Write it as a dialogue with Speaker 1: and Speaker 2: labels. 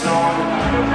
Speaker 1: storm